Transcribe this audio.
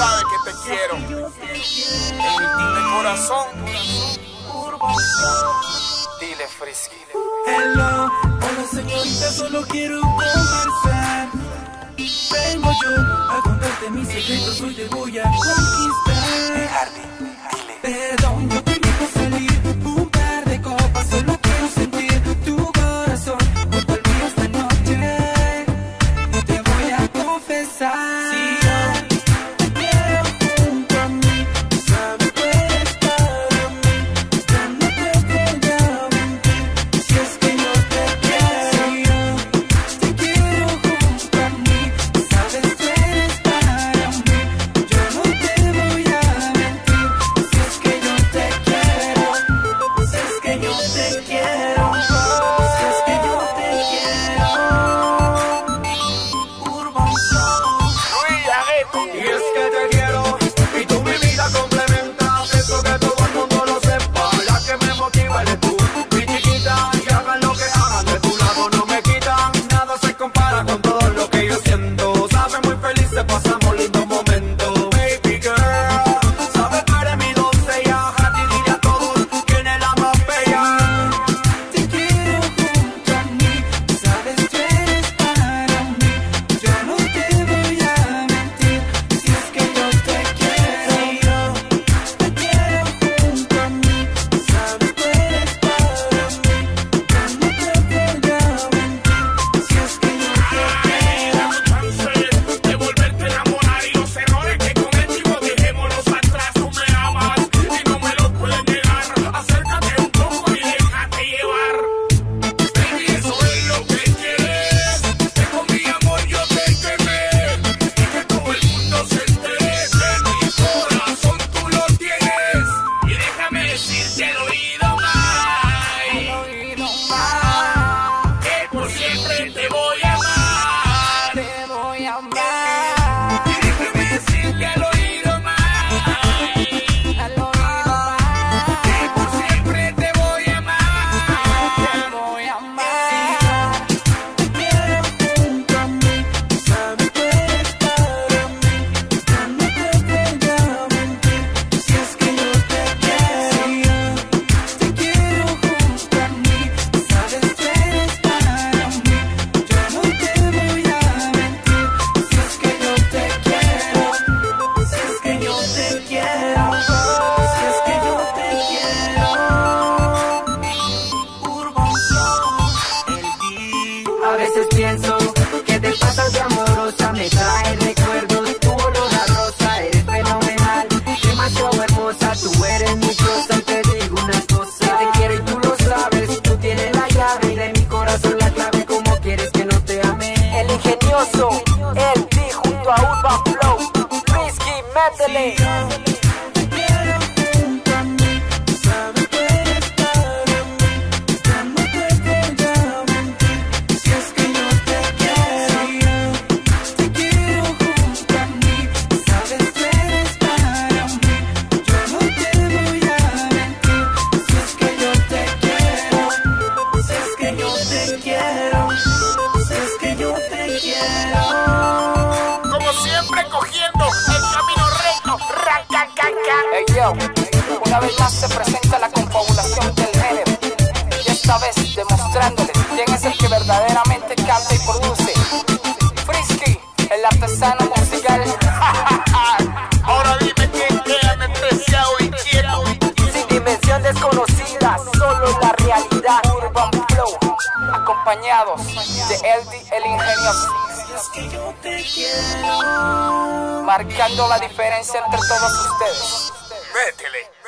sabes que te quiero. De corazón, dile frisky. Hello, hola señorita, solo quiero conversar. Vengo yo a contarte mis secretos, hoy te voy a conquistar. Perdón, yo pienso que te patas de amorosa me trae recuerdos. Tu olor a rosa, eres fenomenal, demasiado hermosa. Tú eres mi diosa y te digo una cosa. Te quiero y tú lo sabes, tú tienes la llave y de mi corazón la clave. ¿Cómo quieres que no te ame? El ingenioso, el D junto a Urban Flow, Risky, métele. Una vez más se presenta la confabulación del género. Y esta vez demostrándoles quién es el que verdaderamente canta y produce. Frisky, el artesano musical. Ahora dime quién queda anestesiado y quieto. Sin dimensión desconocida, solo la realidad. Urban Flow, acompañados de Eldi el Ingenioso. Marcando la diferencia entre todos ustedes. Smettetele!